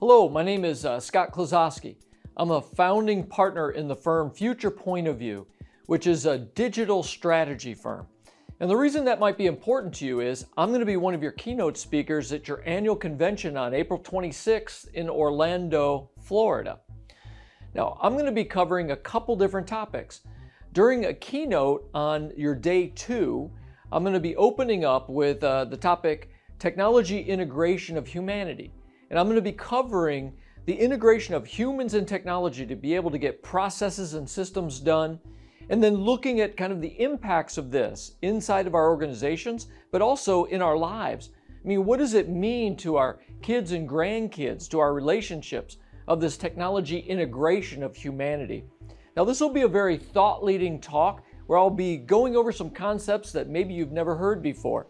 Hello, my name is uh, Scott Klososky. I'm a founding partner in the firm Future Point of View, which is a digital strategy firm. And the reason that might be important to you is I'm going to be one of your keynote speakers at your annual convention on April 26th in Orlando, Florida. Now, I'm going to be covering a couple different topics. During a keynote on your day two, I'm going to be opening up with uh, the topic Technology Integration of Humanity. And I'm going to be covering the integration of humans and technology to be able to get processes and systems done, and then looking at kind of the impacts of this inside of our organizations, but also in our lives. I mean, what does it mean to our kids and grandkids, to our relationships of this technology integration of humanity? Now, this will be a very thought leading talk where I'll be going over some concepts that maybe you've never heard before.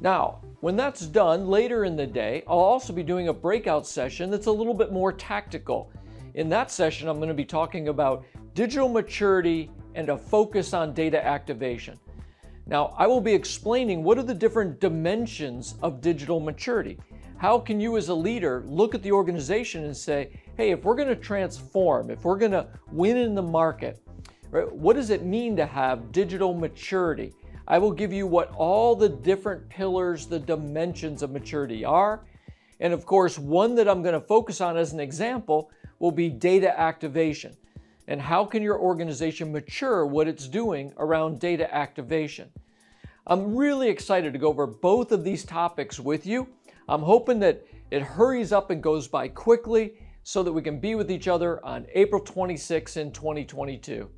Now, when that's done later in the day, I'll also be doing a breakout session that's a little bit more tactical. In that session, I'm going to be talking about digital maturity and a focus on data activation. Now, I will be explaining what are the different dimensions of digital maturity. How can you, as a leader, look at the organization and say, hey, if we're going to transform, if we're going to win in the market, right, what does it mean to have digital maturity? I will give you what all the different pillars, the dimensions of maturity are. And of course, one that I'm going to focus on as an example will be data activation. And how can your organization mature what it's doing around data activation? I'm really excited to go over both of these topics with you. I'm hoping that it hurries up and goes by quickly so that we can be with each other on April 26 in 2022.